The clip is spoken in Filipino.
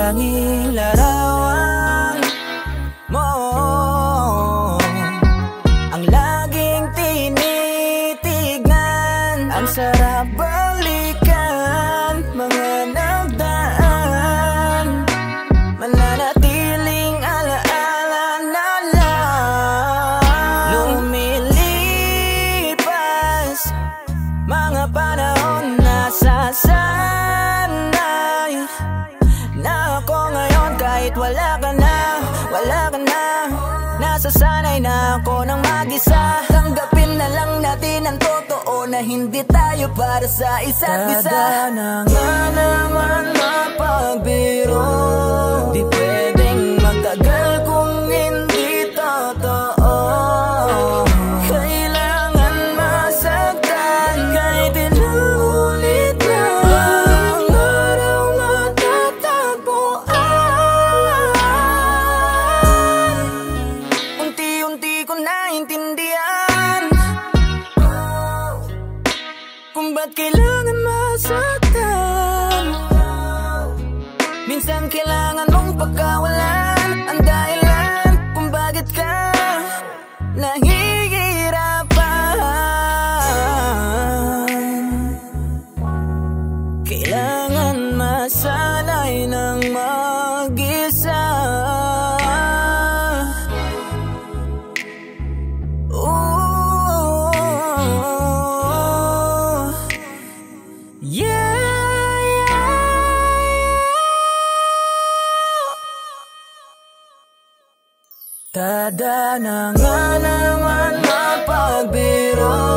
tanging larawan mo. Ang laging tinitignan Ang sarap balikan Wala ka na. Nasasanay na ako ng mag-isa. Tanggapin na lang natin ang totoo Na hindi tayo para sa isa't isa. Tada na nga naman mapagbiro ba't kailangan masaktan Tada na nga naman mapagbiro.